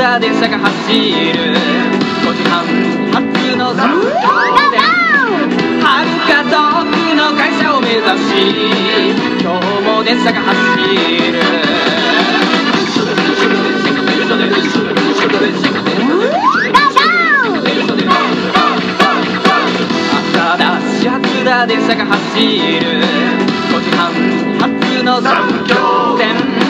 田電車が走る5時半発の三京線はるか遠くの会社を目指し今日も電車が走る朝だ始発だ電車が走る5時半発の三京線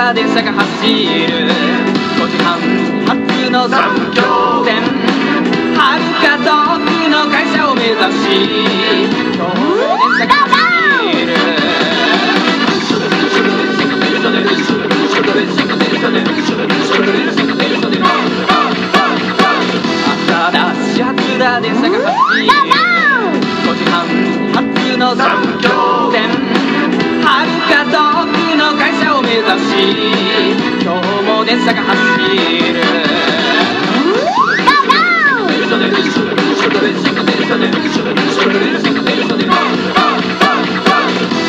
始発だ電車が走る5時半発の三京線はるか遠くの会社を目指し今日電車が走る。朝だ始発だ電車が走る。5時半発の三京線社を目指し今日も電車が走る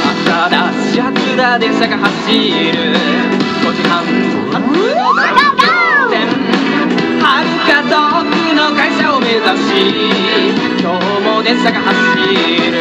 朝だ始発だ電車が走る5時半発の三京線はるか遠くの会社を目指し今日も電車が走る。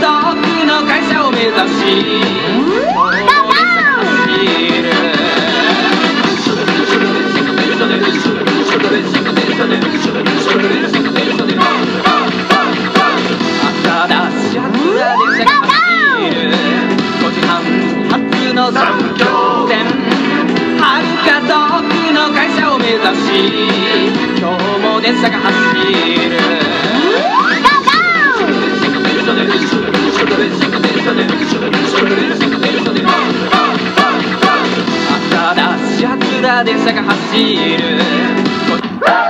遠くの会社を目指し今日も電車が走るた電車が走る。